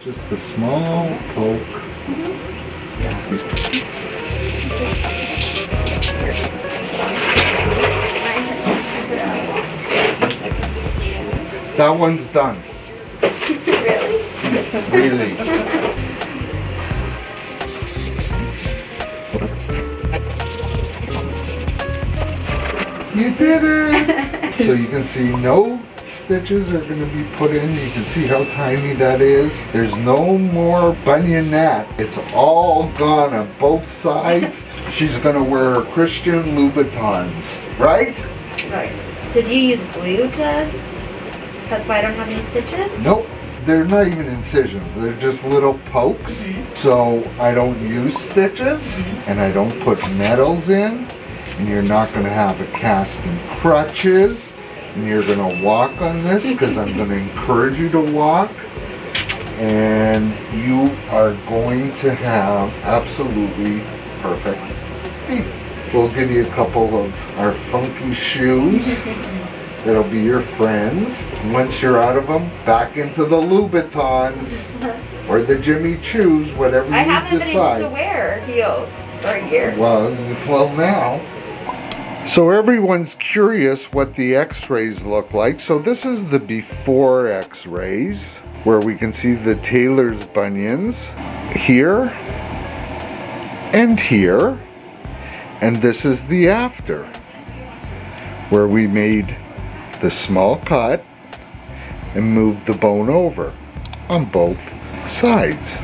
Just the small poke. That one's done. really? Really. You did it! so you can see no stitches are going to be put in. You can see how tiny that is. There's no more bunionette. It's all gone on both sides. She's going to wear her Christian Louboutins, right? Right. So do you use glue to, that's why I don't have any stitches? Nope. They're not even incisions. They're just little pokes. Mm-hmm. So I don't use stitches mm-hmm. and I don't put metals in. And you're not going to have a cast in crutches. And you're going to walk on this because I'm going to encourage you to walk. And you are going to have absolutely perfect feet. We'll give you a couple of our funky shoes. That'll be your friends. Once you're out of them, back into the Louboutins or the Jimmy Choos, whatever I you decide. I haven't been able to wear heels for years. Well, well now. So everyone's curious what the x-rays look like. So this is the before x-rays where we can see the Tailor's bunions here and here. And this is the after where we made the small cut and moved the bone over on both sides.